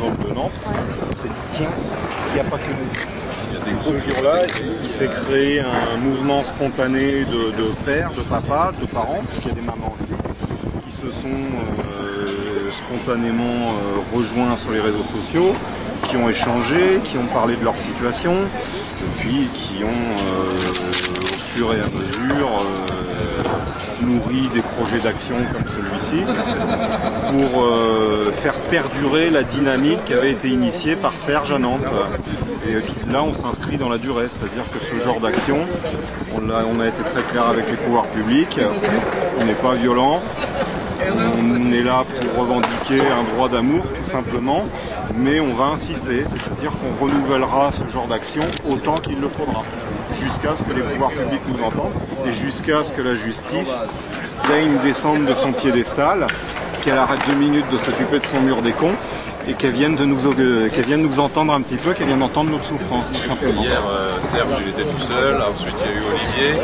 jaune de Nantes. On s'est dit, tiens, il n'y a pas que nous. Et ce jour-là, il s'est créé un mouvement spontané de, de pères, de papas, de parents, puisqu'il y a des mamans aussi, qui se sont euh, spontanément euh, rejoints sur les réseaux sociaux, qui ont échangé, qui ont parlé de leur situation, et puis qui ont, euh, au fur et à mesure, euh, nourri des projets d'action comme celui-ci pour euh, faire perdurer la dynamique qui avait été initiée par Serge à Nantes. Et tout- là, on s'inscrit dans la durée, c'est-à-dire que ce genre d'action, on, on a été très clair avec les pouvoirs publics, on n'est pas violent, on est là pour revendiquer un droit d'amour, tout simplement, mais on va insister, c'est-à-dire qu'on renouvellera ce genre d'action autant qu'il le faudra, jusqu'à ce que les pouvoirs publics nous entendent et jusqu'à ce que la justice daigne descendre de son piédestal, qu'elle arrête deux minutes de s'occuper de son mur des cons et qu'elle vienne, de nous, vienne nous entendre un petit peu, qu'elle vienne entendre notre souffrance, tout simplement. Hier, euh, Serge, il était tout seul. Ensuite, il y a eu Olivier.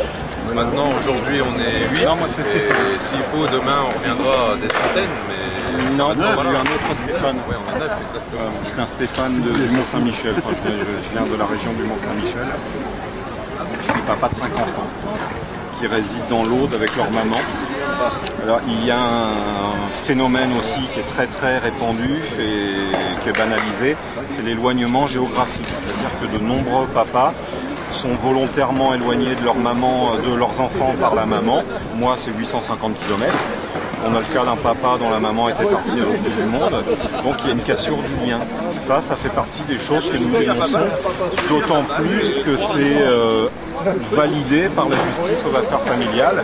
Maintenant, aujourd'hui, on est 8. Non, moi, c'est Stéphane. Et s'il faut, demain, on reviendra à des centaines. Mais Non, être- a voilà. un autre Stéphane. Ouais, on est neuf, exactement. Je suis un Stéphane de- du Mont-Saint-Michel, enfin, je, viens- je viens de la région du Mont-Saint-Michel. Je suis papa de cinq enfants qui résident dans l'Aude avec leur maman. Alors il y a un phénomène aussi qui est très très répandu et qui est banalisé, c'est l'éloignement géographique. C'est-à-dire que de nombreux papas sont volontairement éloignés de leur maman, de leurs enfants par la maman. Moi c'est 850 km. On a le cas d'un papa dont la maman était partie à l'autre bout du monde, donc il y a une cassure du lien. Ça, ça fait partie des choses que nous dénonçons, d'autant plus que c'est euh, validé par la justice aux affaires familiales,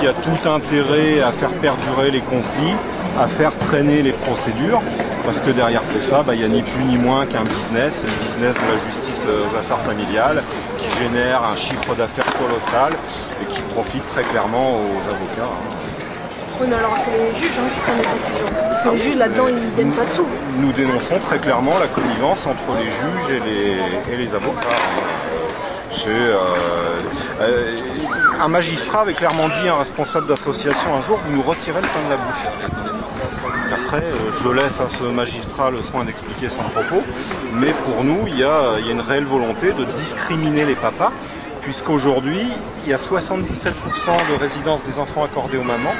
qui a tout intérêt à faire perdurer les conflits, à faire traîner les procédures, parce que derrière tout ça, bah, il n'y a ni plus ni moins qu'un business, le business de la justice euh, aux affaires familiales, génère un chiffre d'affaires colossal et qui profite très clairement aux avocats. hein. Oui, mais alors c'est les juges hein, qui prennent les décisions. Parce que les juges là-dedans, ils gagnent pas de sous. Nous dénonçons très clairement la connivence entre les juges et les, et les avocats. C'est, euh, euh, un magistrat avait clairement dit à un responsable d'association un jour, vous nous retirez le pain de la bouche. Après, euh, je laisse à ce magistrat le soin d'expliquer son propos, mais pour nous, il y a, une réelle volonté de discriminer les papas, puisqu'aujourd'hui, il y a 77% de résidence des enfants accordés aux mamans,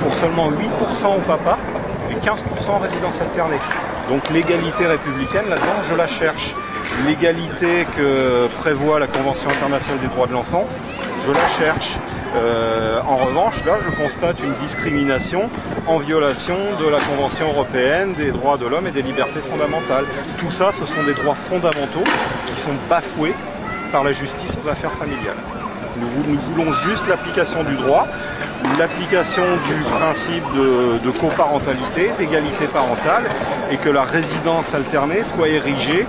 pour seulement 8% au papa et 15% en résidence alternée. Donc l'égalité républicaine, là-dedans, je la cherche. L'égalité que prévoit la Convention internationale des droits de l'enfant, je la cherche. Euh, en revanche, là, je constate une discrimination en violation de la Convention européenne des droits de l'homme et des libertés fondamentales. Tout ça, ce sont des droits fondamentaux qui sont bafoués par la justice aux affaires familiales. Nous, vou- nous voulons juste l'application du droit, l'application du principe de coparentalité, d'égalité parentale, et que la résidence alternée soit érigée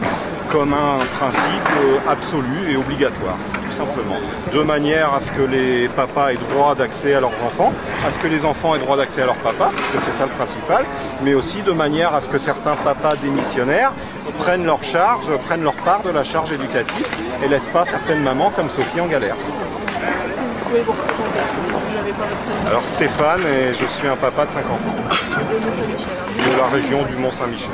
comme un principe euh, absolu et obligatoire, tout simplement. De manière à ce que les papas aient droit d'accès à leurs enfants, à ce que les enfants aient droit d'accès à leur papa, parce que c'est ça le principal, mais aussi de manière à ce que certains papas démissionnaires prennent leur charge, prennent leur part de la charge éducative et laissent pas certaines mamans comme Sophie en galère. Alors Stéphane et je suis un papa de 5 enfants de la région du Mont-Saint-Michel.